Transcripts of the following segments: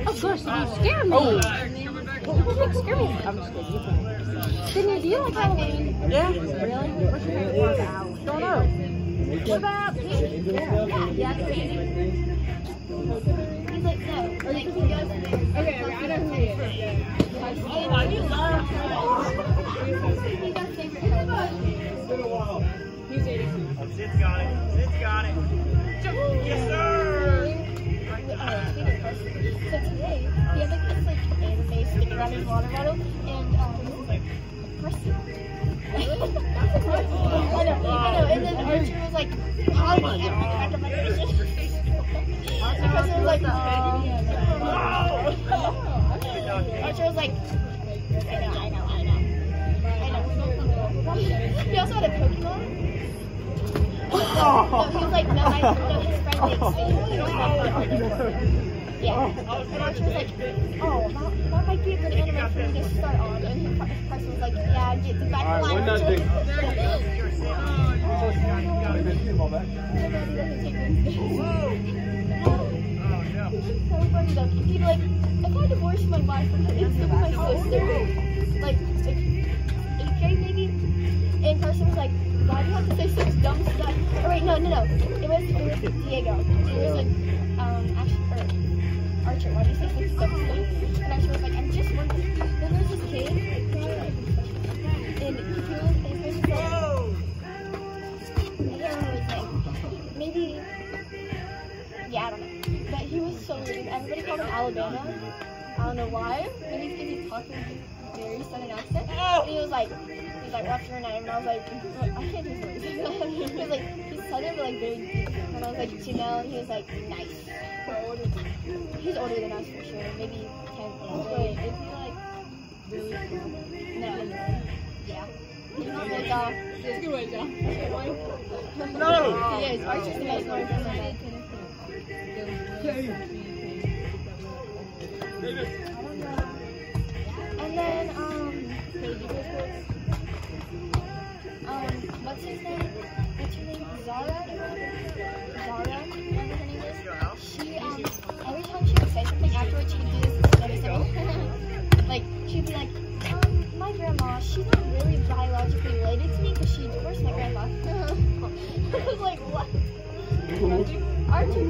Oh gosh, you scare me. Oh. You scare me. I'm just kidding. Sidney, do you like Halloween? Yeah. Really? What's your favorite? Don't know. What about Pete? Yeah. Yeah, Pete. He's like, no. Like, goes there. Okay, okay, I know who he is. Oh, I do love He's our favorite Halloween. He's 82. Sid's got it. Sid's got it. Yes, sir. Speaking of Preston, so today, he had like this like anime stick around his water bottle, Oh, that, might be a good anime for me to start on. And he, Preston was like, yeah, get the back line. nothing. so funny though. Be like, if I my wife, it's my sister. Like, like, maybe? And Carson was like, why do you have to say such dumb stuff? Wait, no, no, no. It was, it was Diego. It was like, um, Ash, or Archer, why do you say such dumb? And Archer was like, I'm just wondering. Then there's this kid, and he was, his name was like, I can't remember his name. Maybe, yeah, I don't know. But he was so weird. Everybody called him Alabama. I don't know why. Maybe it's because he talked with a very southern accent. And he was like, he was like, what's your name? And I was like, I can't do his voice. he was like, he's southern but like very deep. And I was like, Janelle. And he was like, nice. He's older than us for sure. Maybe 10. Wait, is he like really cool? No. Yeah. He's not like, uh, Let's go away, John. No. he is. Archer's the most known person. And then, um, um, what's his name? What's her name? Zara? Zara?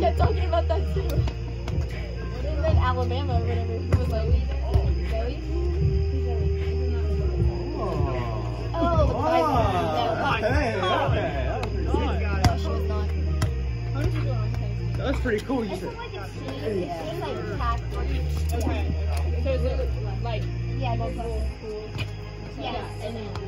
Kept talking about that too. And then Alabama or whatever, who was like, Zoe? Oh, the Bible. Okay, okay. No, no, she was not. How did you go on Facebook? That's pretty cool. You said. like a. It's like packed. Okay. So is it like Yeah, like, schools? yeah, anyone. yeah,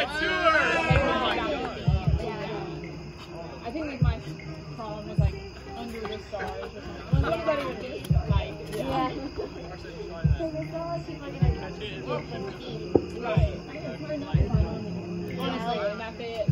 Like you're gonna get Right, sewer. yeah. I think like my problem was like under the stars or something. Like, anybody would get like Yeah. yeah. Because it's not like people are gonna give. Right. Honestly, Yeah. and that's it.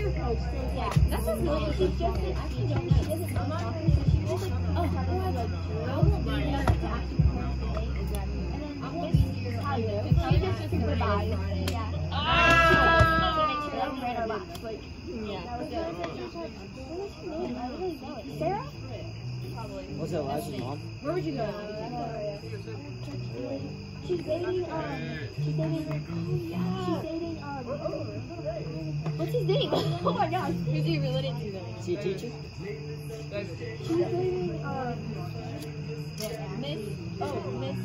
She was a cheer coach. So yeah. That's just really she's just a actually don't know. She doesn't know soccer, so she was like, oh, how do I like drill? And then to actually participate. And then I'm with how you do. She just supervised. Yeah. Ah! To make sure that we ran our laps. Yeah. that was it. What was her name? I really know it. Sarah? Probably. What's Elijah's mom? Where would you go? She's dating, um, she's dating, yeah. she's dating, um, what's his name? Oh my gosh. Who's he related to though? Is he a teacher? She's dating, um, Miss, oh, Miss.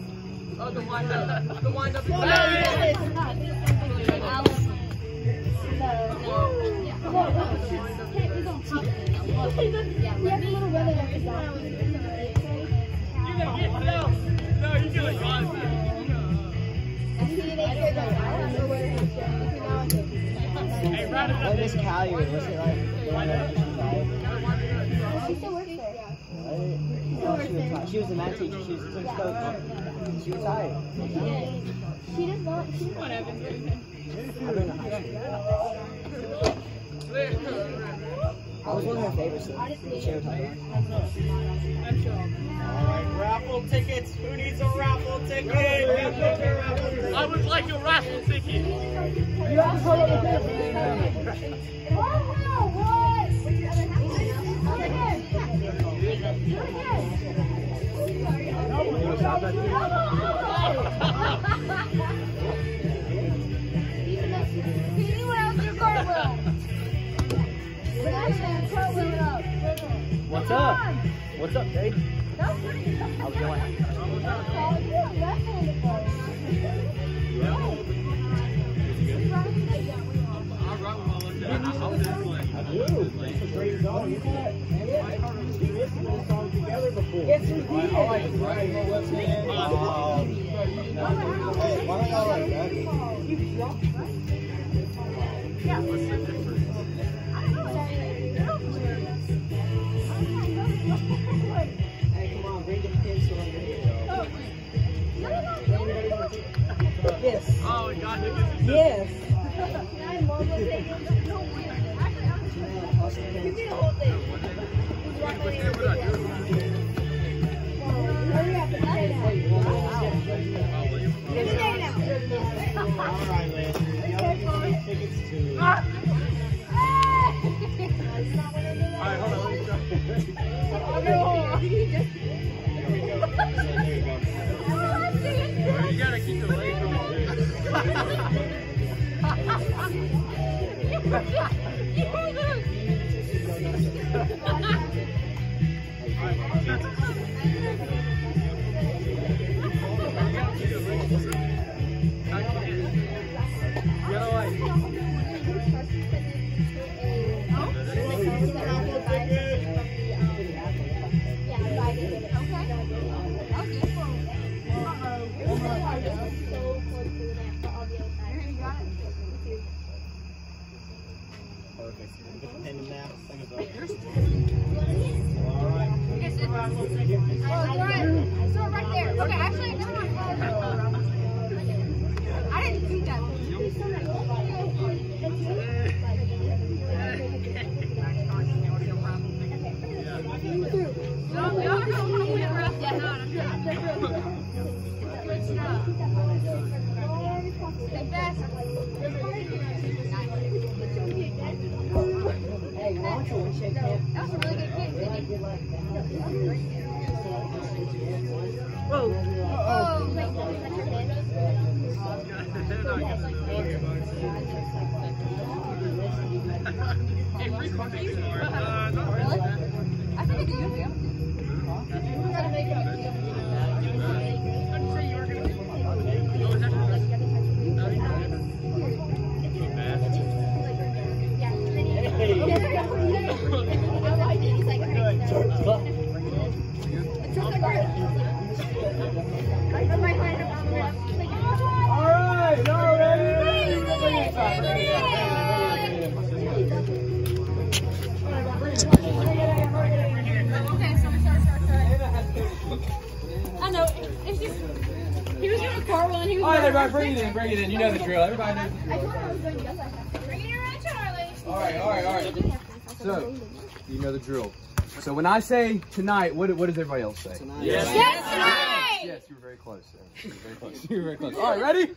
Oh, the wind up. The wind up. No, no, it's not. Alice. No. No, no. Hey, we don't talk. We have a little brother that was down. You gotta get no. No, you gotta go. I see What. Miss Callier? Was it like she still works there. Oh, she retired. She was a math teacher. She was the coach. She retired. She does not, she Whatever. I've been in high school. I was one of her favorites. though. She retired. I'm sure. Alright, raffle tickets. Who needs a raffle ticket? I would like a raffle ticket. You have to come up with Oh, what? What's up? What's up, Dave? How's it going? I do. It's a great song. You listened to this song together before. Yes, we did. I like it. Right? Um, hey, why don't y'all like that? All right. Y'all can get tickets to. Oh, Sidney. Really? Bring it in, bring it in. You know the drill. Everybody knows the I drill. told him I was going yes, I have to. Bring it around, Charlie. All right, all right, all right. So, you know the drill. So when I say tonight, what, what does everybody else say? Yes. Yes, tonight! Yes, you were very close. Sarah. You were very close. You were very close. All right, ready?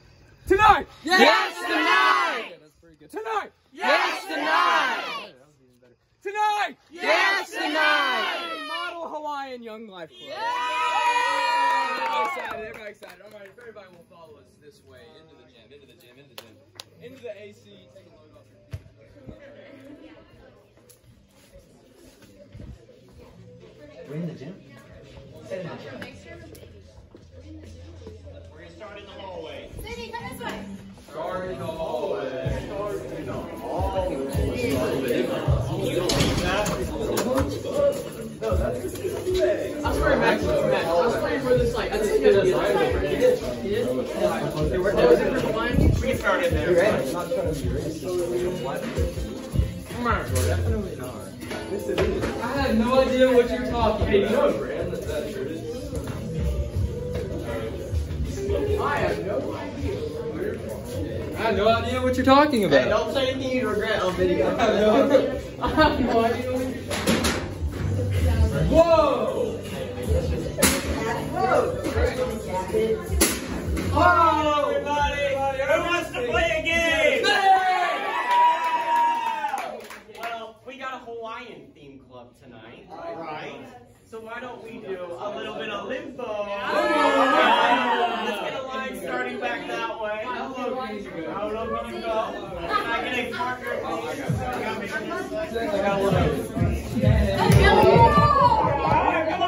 Tonight! Yes, tonight. Yeah, that's pretty good. Tonight! Yes, tonight. That was even better. Tonight! Yes, tonight. Model Hawaiian Young Life Club. Yeah. Everybody excited, everybody excited. All right, if everybody will follow us this way into the gym, into the gym, into the gym, into the AC. Take a load off your We're in the gym. We're gonna start in the hallway. Cindy, come this way. Start in the hallway. I. I had no idea what you're talking about. You. I have no idea. I have no idea what you're talking about. Hey, don't say anything you regret on video. I have no, have idea what you're Whoa! Oh, everybody! Who wants to play a game? Well, we got a Hawaiian theme club tonight, right? So why don't we do a little bit of limbo? Let's get a line starting back that way. How low can you go? How low can you go? Can I get a marker, please? I got me. I got one of those. All right, come on,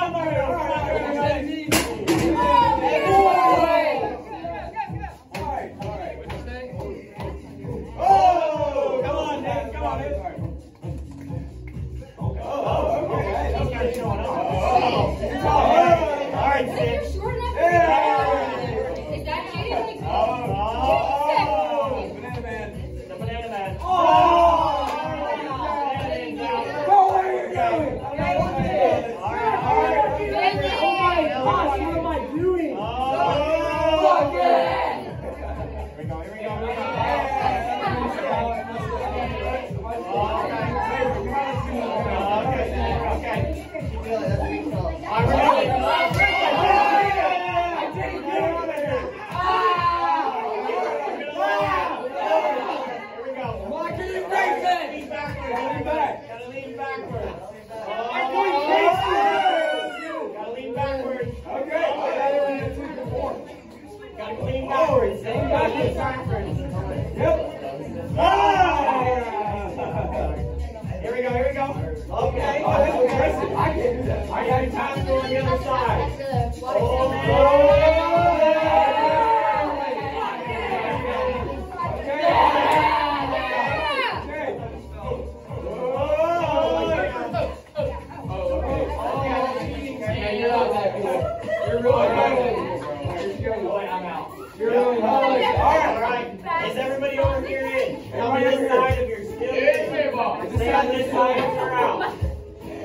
Stay on this side if you're.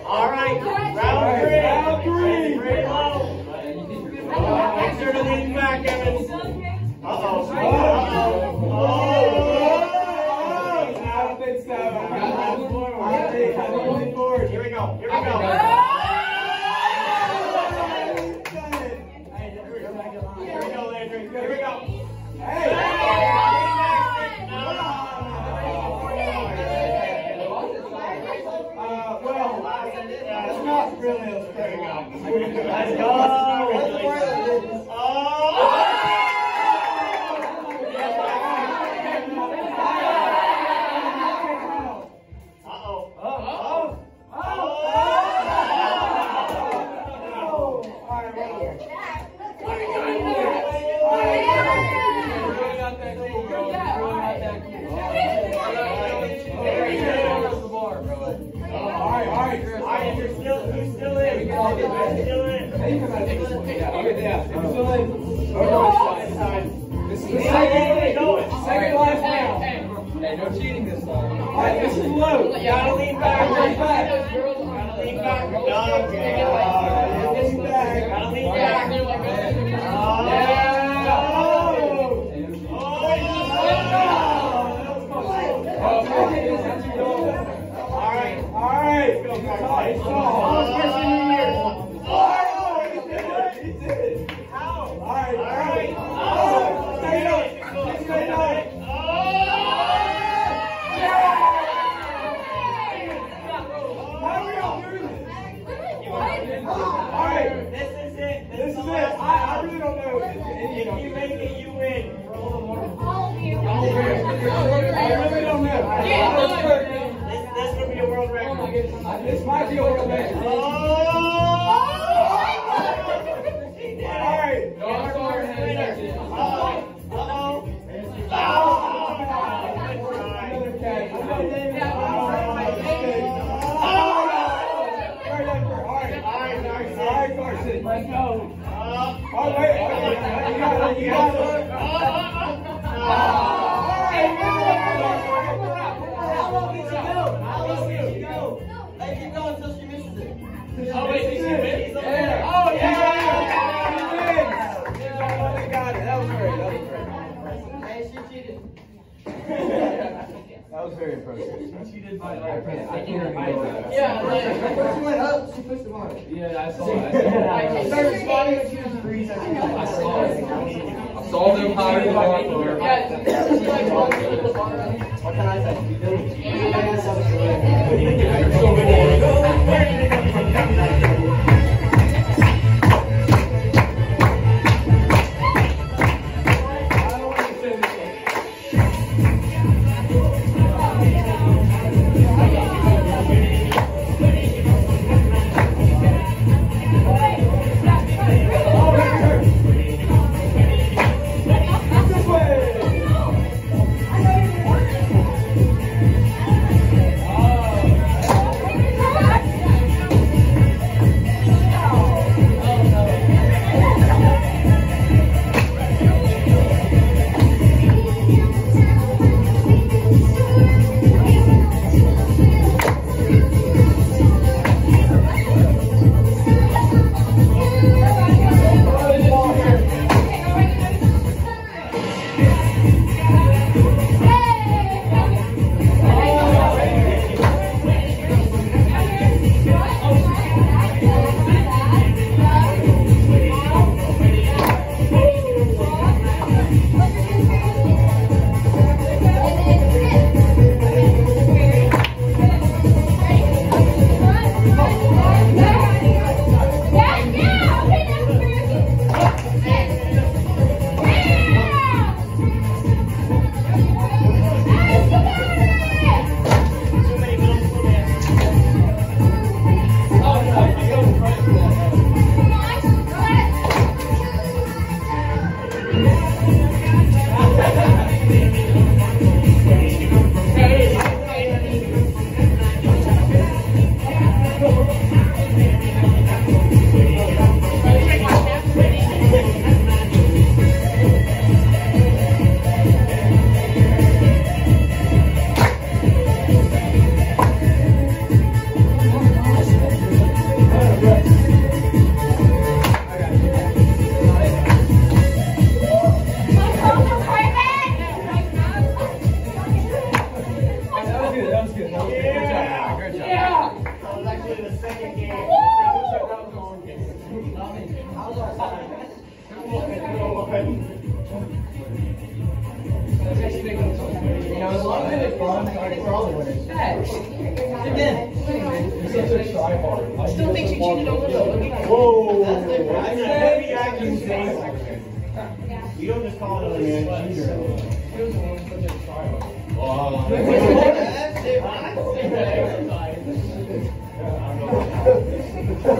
All right, round three. Round three. Very low. Make sure to lean back, Evans. Uh-oh. Lean back, lean back. Lean back, Lean back, lean back. Oh. Oh. All right, all right. Be a little bit. Oh! Alright. Was very impressive. She did I can't, I can't even go. Yeah, When she went up, she pushed the button. Yeah, I saw it. She started spotting and she was freezing. I saw it. I saw them higher than I thought. What can I say? I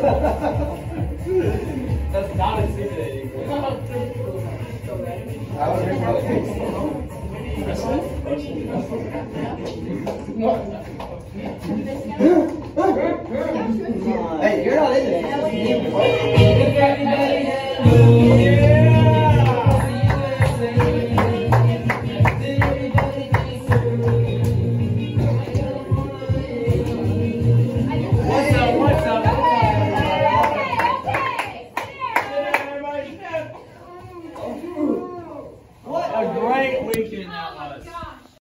That's not intimidating. Hey, you're not in this.